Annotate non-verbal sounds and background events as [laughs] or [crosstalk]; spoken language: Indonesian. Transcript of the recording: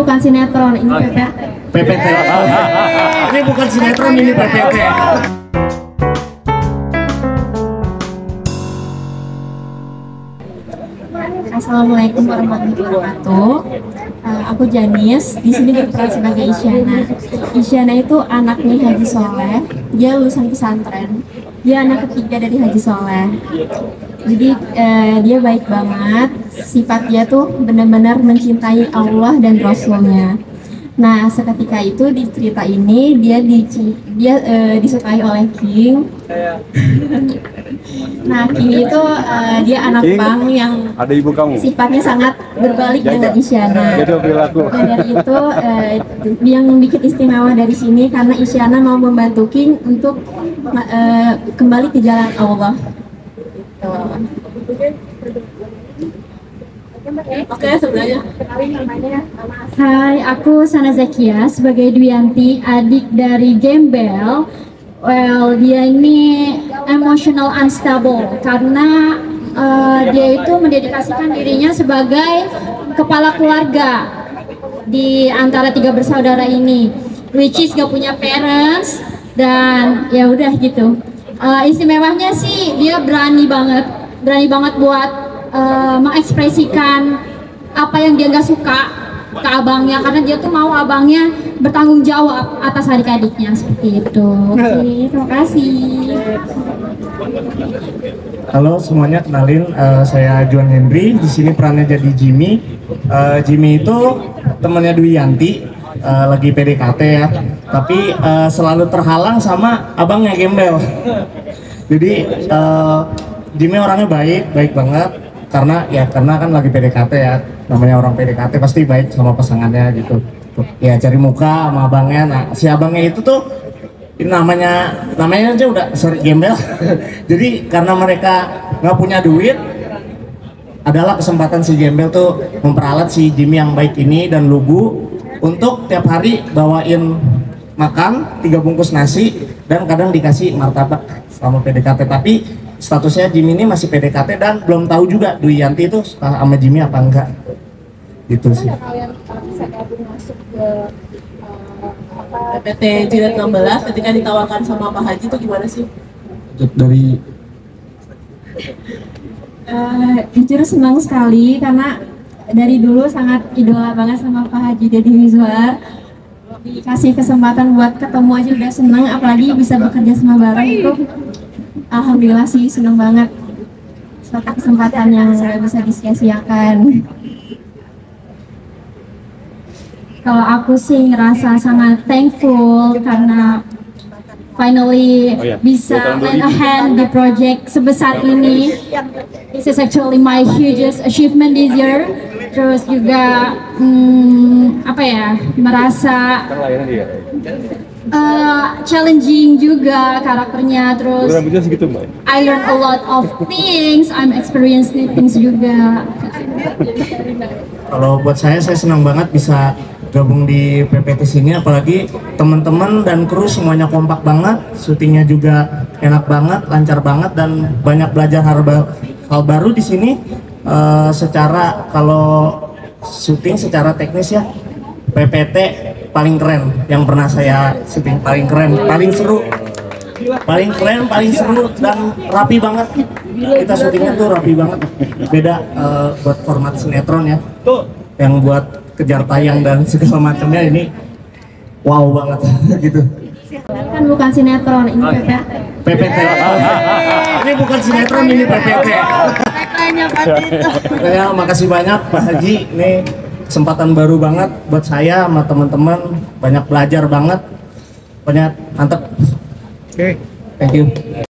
bukan sinetron, ini PPT. PPT. ini bukan sinetron, ini PPT. Assalamualaikum warahmatullahi wabarakatuh. Uh, aku Janis, di sini berperan sebagai Isyana. Isyana itu anaknya Haji Soleh. Dia lulusan pesantren. Dia anak ketiga dari Haji Soleh. Jadi uh, dia baik banget. Sifat dia tuh benar-benar mencintai Allah dan Rasulnya. Nah, seketika itu di cerita ini dia di dia uh, disukai oleh King. nah, King itu uh, dia anak King? bang yang Ada ibu kamu. sifatnya sangat berbalik dengan Isyana. Perilaku. Nah, dari itu eh, yang bikin istimewa dari sini karena Isyana mau membantu King untuk eh, kembali ke jalan Allah. Oke, sebenarnya. Hai, aku Sana Zakia sebagai Dwianti, adik dari Gembel. Well, dia ini emotional unstable karena eh, dia itu mendedikasikan dirinya sebagai kepala keluarga di antara tiga bersaudara ini, which is gak punya parents dan ya udah gitu. Eh, istimewanya sih dia berani banget, berani banget buat eh, mengekspresikan apa yang dia nggak suka ke abangnya karena dia tuh mau abangnya bertanggung jawab atas adik-adiknya seperti itu. Oke, [laughs] terima kasih. Halo semuanya, kenalin eh, saya Juan Henry. Di sini perannya jadi Jimmy. Eh, Jimmy itu temannya Dwi Yanti, eh, lagi PDKT ya. Tapi eh, selalu terhalang sama abangnya gembel. Jadi eh, Jimmy orangnya baik, baik banget. Karena ya karena kan lagi PDKT ya. Namanya orang PDKT pasti baik sama pasangannya gitu. Ya cari muka sama abangnya. Nah si abangnya itu tuh namanya namanya aja udah sorry gembel [laughs] jadi karena mereka nggak punya duit adalah kesempatan si gembel tuh memperalat si Jimmy yang baik ini dan lugu untuk tiap hari bawain makan tiga bungkus nasi dan kadang dikasih martabak selama PDKT tapi statusnya Jimmy ini masih PDKT dan belum tahu juga Dwi Yanti itu suka sama Jimmy apa enggak. Gitu sih. kalian uh, bisa gabung masuk ke uh, apa PT Jilid 16 ketika ditawarkan sama Pak Haji itu gimana sih? dari Eh, jujur senang sekali karena dari dulu sangat idola banget sama Pak Haji Deddy Mizwar. Dikasih kesempatan buat ketemu aja udah senang apalagi bisa bekerja sama bareng itu. Alhamdulillah sih senang banget. Suatu kesempatan yang nggak bisa disia-siakan. Kalau aku sih ngerasa sangat thankful karena finally Oh, iya. bisa lend a 2000. hand di project sebesar ini. This is actually my hugest achievement this year. Terus juga hmm, apa ya merasa uh, challenging juga karakternya. Terus Rambutnya segitu mbak. I learn a lot of things. I'm experience new things juga. Kalau buat saya, saya senang banget bisa gabung di PPT sini, apalagi teman-teman dan kru semuanya kompak banget, syutingnya juga enak banget, lancar banget, dan banyak belajar hal, hal baru di sini. Eh, secara kalau syuting secara teknis ya, PPT paling keren yang pernah saya syuting paling keren, paling seru, paling keren, paling seru dan rapi banget. Kita syutingnya tuh rapi banget, beda eh, buat format sinetron ya yang buat kejar tayang dan segala macamnya ini wow banget [laughs] gitu. Kan bukan sinetron, ini PPT. PPT [laughs] ini bukan sinetron ini PPT Makanya [laughs] makasih banyak Pak Haji. Ini kesempatan baru banget buat saya sama teman-teman. Banyak belajar banget. Banyak mantep. Oke. thank you